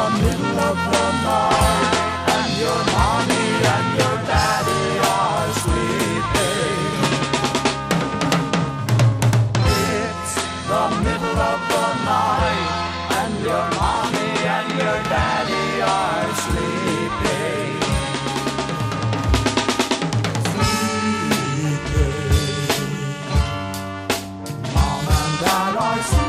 the middle of the night And your mommy and your daddy are sleeping. It's the middle of the night And your mommy and your daddy are sleeping Sleeping. Mom and dad are sleeping.